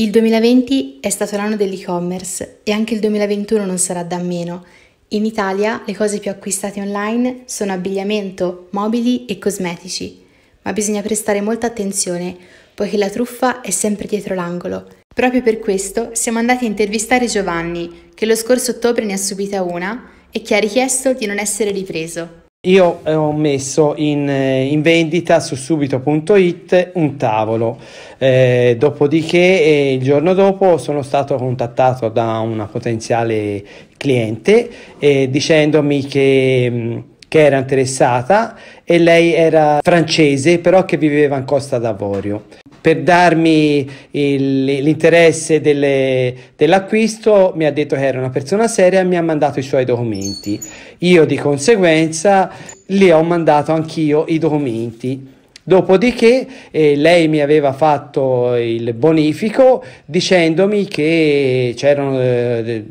Il 2020 è stato l'anno dell'e-commerce e anche il 2021 non sarà da meno. In Italia le cose più acquistate online sono abbigliamento, mobili e cosmetici, ma bisogna prestare molta attenzione poiché la truffa è sempre dietro l'angolo. Proprio per questo siamo andati a intervistare Giovanni, che lo scorso ottobre ne ha subita una e che ha richiesto di non essere ripreso. Io eh, ho messo in, eh, in, vendita su subito.it un tavolo, eh, dopodiché eh, il giorno dopo sono stato contattato da una potenziale cliente eh, dicendomi che, mm, che, era interessata e lei era francese però che viveva in Costa d'Avorio per darmi il, l'interesse delle, dell'acquisto mi ha detto che era una persona seria e mi ha mandato i suoi documenti. Io di conseguenza gli ho mandato anch'io i documenti. Dopodiché eh, lei mi aveva fatto il bonifico dicendomi che c'erano eh,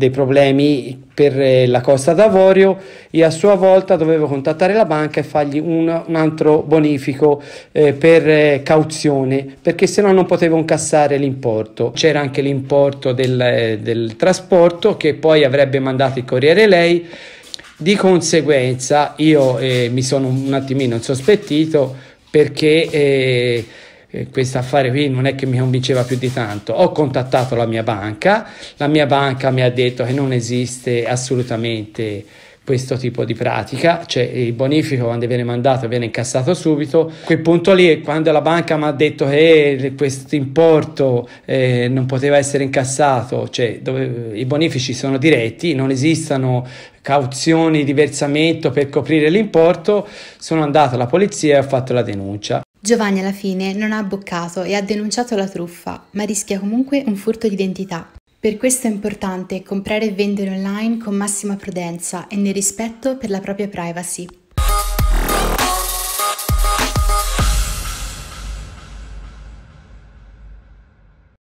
dei problemi per eh, la Costa d'Avorio e a sua volta dovevo contattare la banca e fargli un, un altro bonifico eh, per eh, cauzione perché se no non potevo incassare l'importo. C'era anche l'importo del, eh, del trasporto che poi avrebbe mandato il corriere lei. Di conseguenza io mi sono un attimino insospettito perché eh, questo affare qui non è che mi convinceva più di tanto. Ho contattato la mia banca, la mia banca mi ha detto che non esiste assolutamente questo tipo di pratica, cioè il bonifico quando viene mandato viene incassato subito. A quel punto lì, quando la banca mi ha detto che questo importo eh, non poteva essere incassato, cioè dove, i bonifici sono diretti, non esistono cauzioni di versamento per coprire l'importo, sono andato alla polizia e ho fatto la denuncia. Giovanni alla fine non ha abboccato e ha denunciato la truffa, ma rischia comunque un furto di identità. Per questo è importante comprare e vendere online con massima prudenza e nel rispetto per la propria privacy.